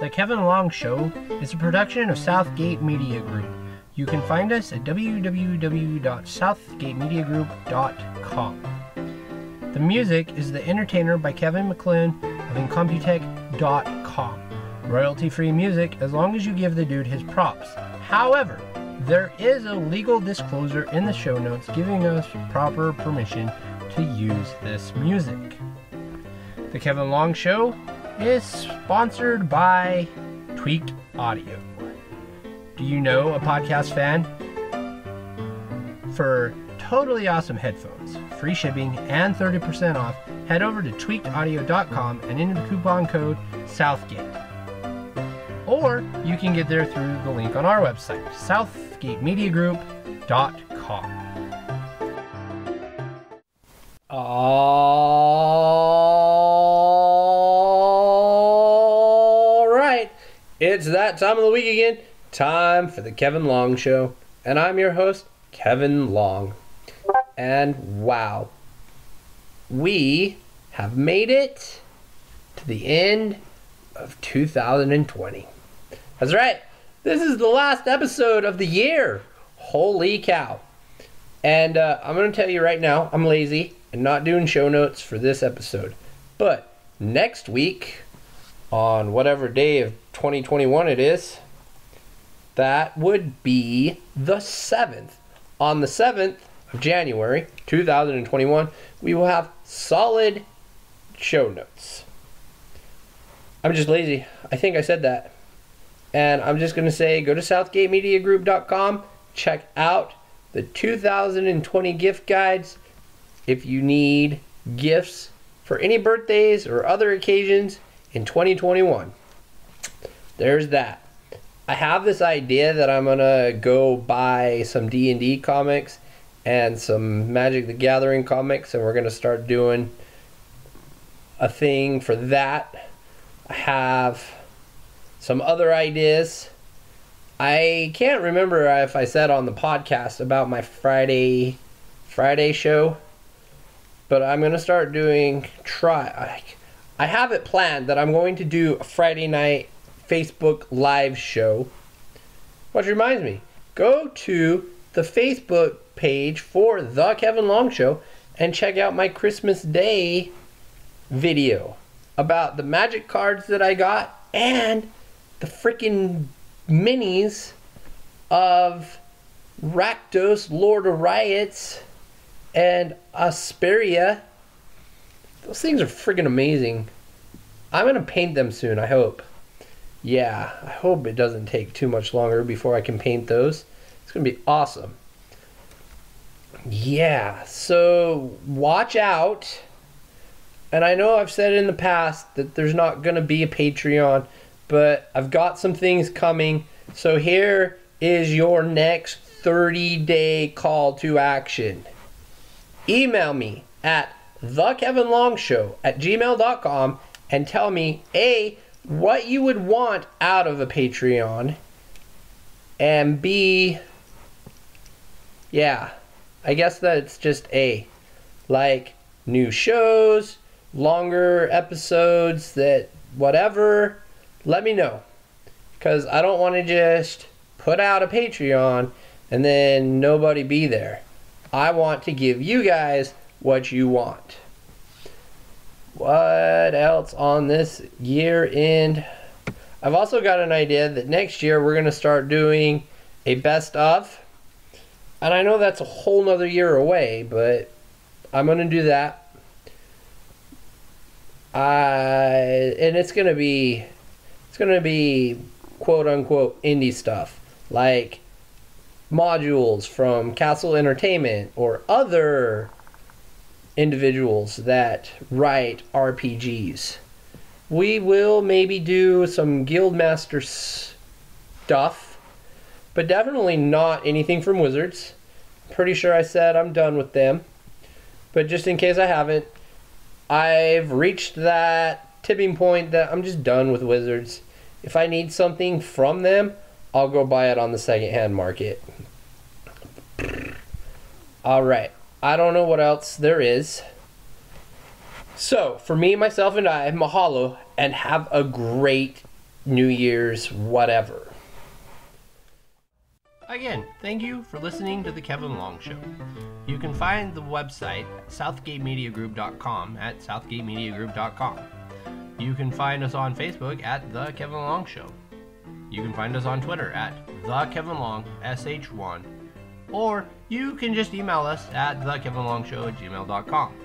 The Kevin Long Show is a production of Southgate Media Group. You can find us at www.southgatemediagroup.com. The music is The Entertainer by Kevin MacLeod of Incompetech.com. Royalty free music as long as you give the dude his props. However, there is a legal disclosure in the show notes giving us proper permission to use this music. The Kevin Long Show is sponsored by Tweaked Audio. Do you know a podcast fan? For totally awesome headphones, free shipping, and 30% off, head over to tweakedaudio.com and enter the coupon code Southgate. Or you can get there through the link on our website, southgatemediagroup.com. All it's that time of the week again. Time for the Kevin Long Show. And I'm your host, Kevin Long. And wow, we have made it to the end of 2020. That's right, this is the last episode of the year. Holy cow. And uh, I'm going to tell you right now, I'm lazy and not doing show notes for this episode. But next week, on whatever day of 2021 it is, that would be the 7th. On the 7th of January 2021, we will have solid show notes. I'm just lazy. I think I said that. And I'm just going to say go to southgatemediagroup.com, check out the 2020 gift guides. If you need gifts for any birthdays or other occasions in 2021, there's that. I have this idea that I'm gonna go buy some D&D comics and some Magic the Gathering comics, and we're gonna start doing a thing for that. I have some other ideas. I can't remember if I said on the podcast about my Friday Friday show, but I'm gonna start doing try. I, I have it planned that I'm going to do a Friday night Facebook live show. Which reminds me, go to the Facebook page for the Kevin Long Show and check out my Christmas Day video about the magic cards that I got and the freaking minis of Rakdos, Lord of Riots, and Asperia. Those things are freaking amazing. I'm gonna paint them soon, I hope. Yeah, I hope it doesn't take too much longer before I can paint those. It's gonna be awesome. Yeah, so watch out. And I know I've said in the past that there's not gonna be a Patreon, but I've got some things coming. So here is your next 30 day call to action. Email me at thekevinlongshow at gmail.com and tell me A, what you would want out of a Patreon, and B, yeah, I guess that it's just A, like new shows, longer episodes, that whatever, let me know. Because I don't want to just put out a Patreon and then nobody be there. I want to give you guys what you want. What else on this year end? I've also got an idea that next year we're going to start doing a best of. And I know that's a whole nother year away, but I'm going to do that. I and it's going to be it's going to be quote unquote indie stuff like modules from Castle Entertainment or other individuals that write RPGs. We will maybe do some Guildmaster stuff, but definitely not anything from Wizards. Pretty sure I said I'm done with them. But just in case I haven't, I've reached that tipping point that I'm just done with Wizards. If I need something from them, I'll go buy it on the secondhand market. All right. I don't know what else there is. So, for me, myself, and I, mahalo, and have a great New Year's, whatever. Again, thank you for listening to The Kevin Long Show. You can find the website southgatemediagroup.com at southgatemediagroup.com. You can find us on Facebook at The Kevin Long Show. You can find us on Twitter at The Kevin Long SH1. Or you can just email us at thekevinlongshow at gmail.com.